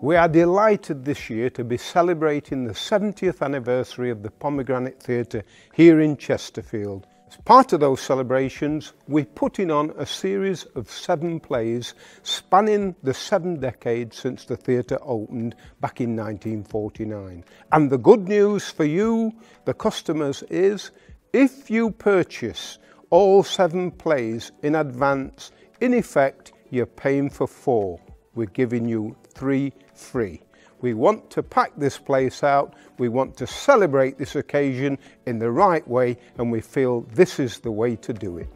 We are delighted this year to be celebrating the 70th anniversary of the Pomegranate Theatre here in Chesterfield. As part of those celebrations, we're putting on a series of seven plays spanning the seven decades since the theatre opened back in 1949. And the good news for you, the customers, is if you purchase all seven plays in advance, in effect, you're paying for four. We're giving you three free. We want to pack this place out. We want to celebrate this occasion in the right way and we feel this is the way to do it.